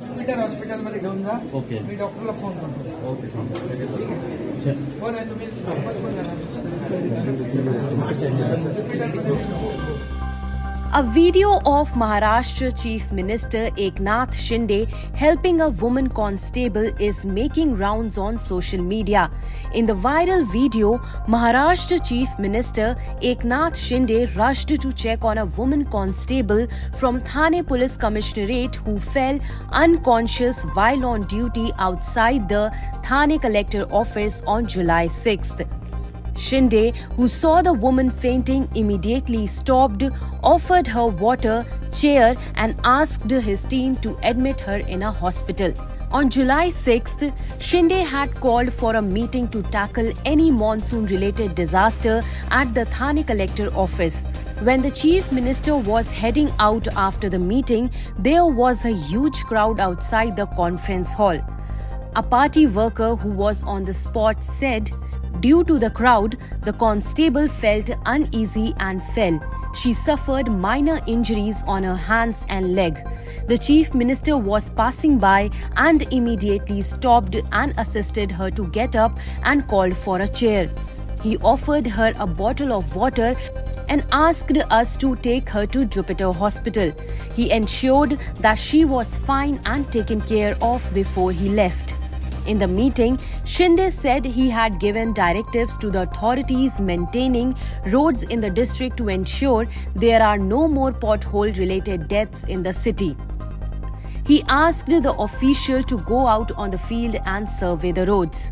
Jupiter हॉस्पिटलमध्ये घेऊन जा ओके. मी डॉक्टरला फ़ोन करतो ओके कोण आहे तुम्ही संपर्क कोण जाणार A video of Maharashtra Chief Minister Eknath Shinde helping a woman constable is making rounds on social media. In the viral video, Maharashtra Chief Minister Eknath Shinde rushed to check on a woman constable from Thane Police Commissionerate who fell unconscious while on duty outside the Thane Collector office on July 6th. Shinde, who saw the woman fainting, immediately stopped, offered her water, chair, and asked his team to admit her in a hospital. On July 6th, Shinde had called for a meeting to tackle any monsoon related disaster at the Thane collector office. When the chief minister was heading out after the meeting, there was a huge crowd outside the conference hall. A party worker who was on the spot said, Due to the crowd, the constable felt uneasy and fell. She suffered minor injuries on her hands and leg. The chief minister was passing by and immediately stopped and assisted her to get up and called for a chair. He offered her a bottle of water and asked us to take her to Jupiter Hospital. He ensured that she was fine and taken care of before he left. In the meeting, Shinde said he had given directives to the authorities maintaining roads in the district to ensure there are no more pothole related deaths in the city. He asked the official to go out on the field and survey the roads.